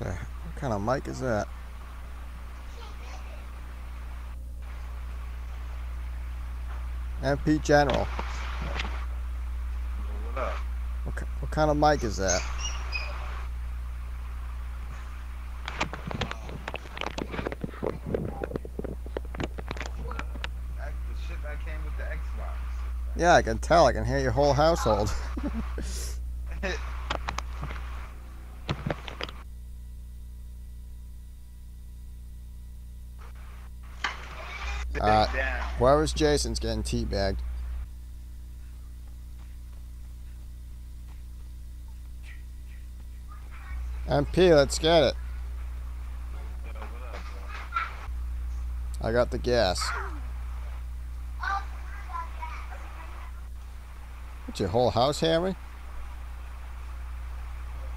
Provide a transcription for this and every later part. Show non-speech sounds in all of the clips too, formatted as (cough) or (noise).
The, what kind of mic is that? MP General. What up? What, what kind of mic is that? That's the shit that came with the Xbox. Yeah, I can tell. I can hear your whole household. (laughs) Uh. Whoever's Jason's getting teabagged. MP, let's get it. Yo, what up, bro? I got the gas. What's your whole house hammy?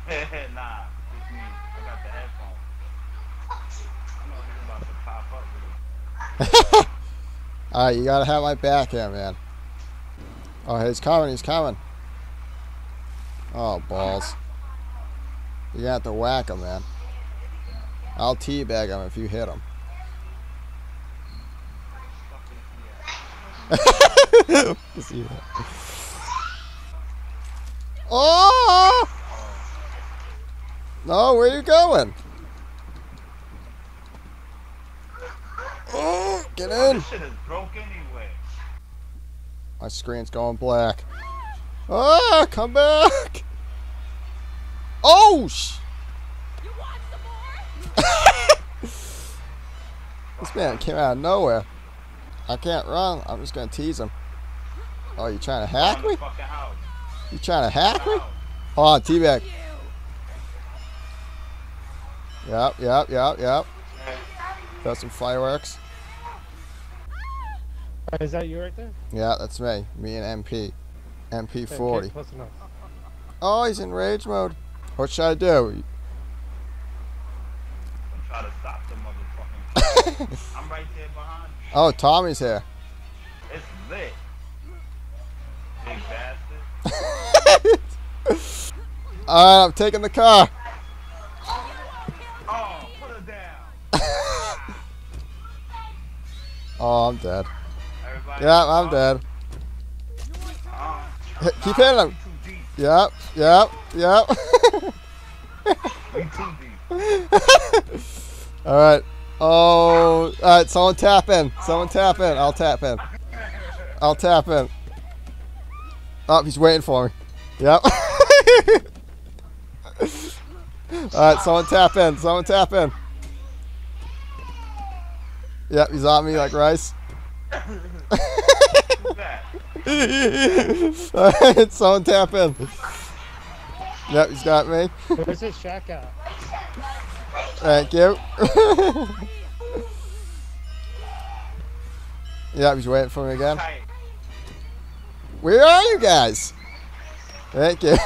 nah, it's me. I got the headphones. I know he's about to pop up with it. (laughs) Alright, you gotta have my back here, man. Oh, he's coming, he's coming. Oh, balls. You got have to whack him, man. I'll teabag him if you hit him. (laughs) Oh! No, where you going? Oh, get in. This shit is broke anyway. My screen's going black. Ah, come back! Oh, sh! You want some more? (laughs) This man came out of nowhere. I can't run. I'm just gonna tease him. Oh, you trying to hack me? You trying to hack me? House. Hold on, teabag. You. Yep, yep, yep, yep. Got some fireworks. Oh, is that you right there? Yeah, that's me. Me and MP. MP40. Close enough. Oh, he's in rage mode. What should I do? Try to (laughs) stop the motherfucking. (laughs) I'm right there behind you. Oh, Tommy's here. It's lit. Big bastard. (laughs) Alright, I'm taking the car. Oh, put her down. Oh, I'm dead. Yeah, I'm dead. Keep hitting him. Yep, yep, yep. We too deep. All right. Oh, all right. Someone tap in. Someone tap in. I'll tap in. I'll tap in. Oh, he's waiting for me. Yep. (laughs) all right. Someone tap in. Someone tap in. Yep. He's on me like rice. (laughs) Who's that? all right. Someone tap in. Yep. He's got me. Where's his shack at? Thank you. yep. He's waiting for me again. Where are you guys? Thank you.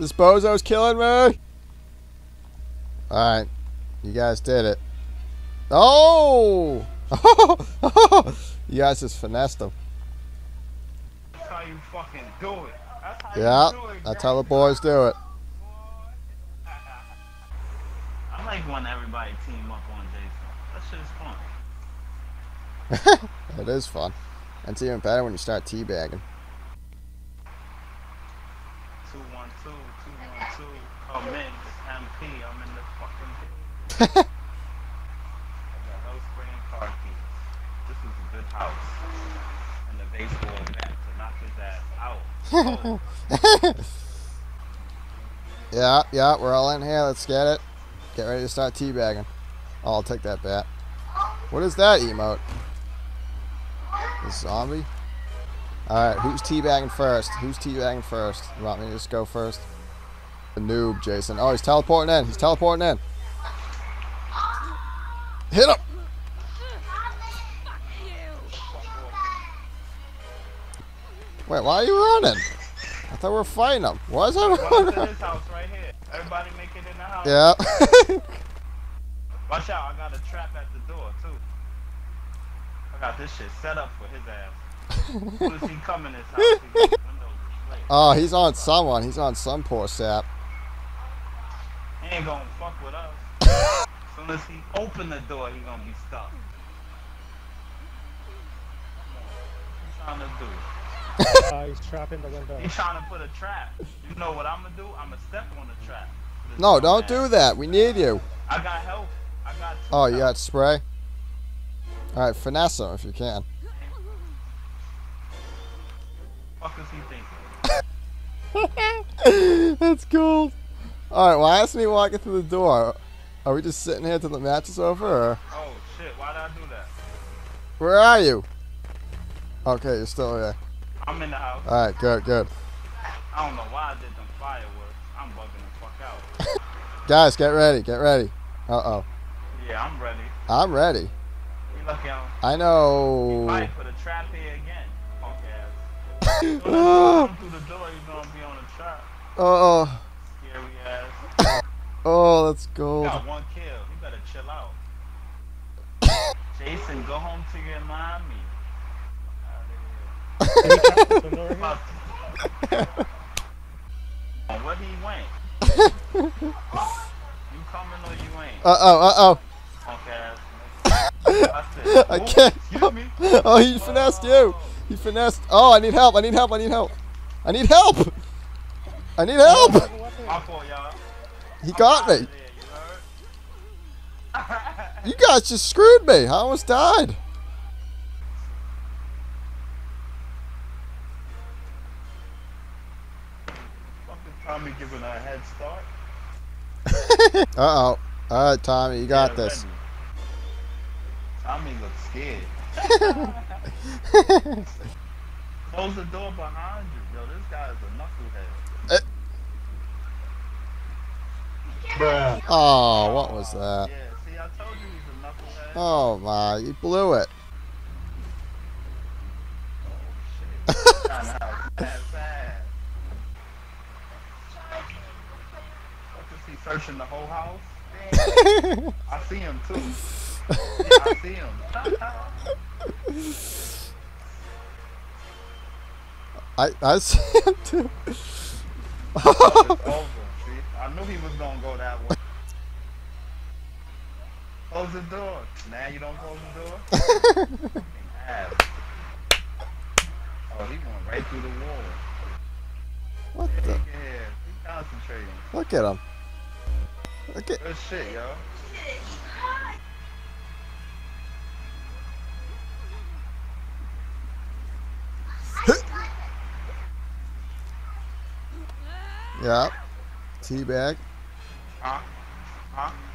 this bozo's killing me. Alright. You guys did it. Oh! (laughs) you guys just finessed him. That's how you fucking do it. That's how Yeah, you do it. that's how the boys do it. I like when everybody team up on Jason. That shit is fun. (laughs) It is fun. And it's even better when you start teabagging. Two one two, two one two. It's MP. I'm in the fucking (laughs) hit. I got no spring car keys. This is a good house. And the baseball bat to knock his ass out. (laughs) Yeah, yeah, we're all in here. Let's get it. Get ready to start teabagging. Oh, I'll take that bat. What is that emote? A zombie? Alright, who's teabagging first? Who's teabagging first? You want me to just go first? The noob, Jason. Oh, he's teleporting in. He's teleporting in. Hit him! Wait, why are you running? I thought we were fighting him. Why is everyone running? this house right here. Everybody make it in the house. Yeah. (laughs) Watch out, I got a trap at the door too. I got this shit set up for his ass. As soon as he come in this house, he windows oh, he's on someone. He's on some poor sap. He ain't gonna fuck with us. as (laughs) soon as he open the door, he gonna be stuck. What you trying to do? Uh, he's trapping the window. He's trying to put a trap. You know what I'm gonna do? I'm gonna step on the trap. This No, don't do that. We need you. I got help. I got two Oh, you help. got spray? Alright, finesse him if you can. Fuck is he thinking? (laughs) That's gold. Alright, why isn't he walking through the door? Are we just sitting here till the match is over, or Oh shit, why did I do that? where are you? Okay, you're still here. I'm in the house. Alright, good, good. I don't know why I did them fireworks. I'm bugging the fuck out. (laughs) Guys, get ready, get ready. Uh-oh. Yeah, I'm ready. I'm ready. You lucky I'm I know. might put a trap here again, punk ass. You Oh, come through the door, you're gonna be on a trap. Uh oh, Scary ass. oh, that's You gold. got one kill. You better chill out. (laughs) Jason, go home to your mommy. Can you trap this window right here? Fuck. Oh, Where he went? You coming or you ain't? Uh-oh, uh-oh. Punk ass. I Oh, can't. Oh, he finessed you. He finessed. Oh, I need help. I need help. I need help. I need help. I need help. He got me. You guys just screwed me. I almost died. Fucking Tommy giving a head start. (laughs) Uh-oh. All right, Tommy, you got Yeah, this. Tommy looks scared. (laughs) Close the door behind you, yo. This guy's a knucklehead. Eh. Oh, what was that? Yeah, see, I told you he's a knucklehead. Oh my, you blew it. Shit. Trying to have bad, bad. He searching the whole house? (laughs) I see him too. Yeah, I see him. I I see him too. it's over. See, I knew he was gonna go that way. Close the door. Now you don't close the door. (laughs) Oh, he went right through the wall. What Yeah, the? he can. He concentrating. Look at him. Look at. Good shit, yo. (laughs) Yeah. Teabag. Huh? Huh?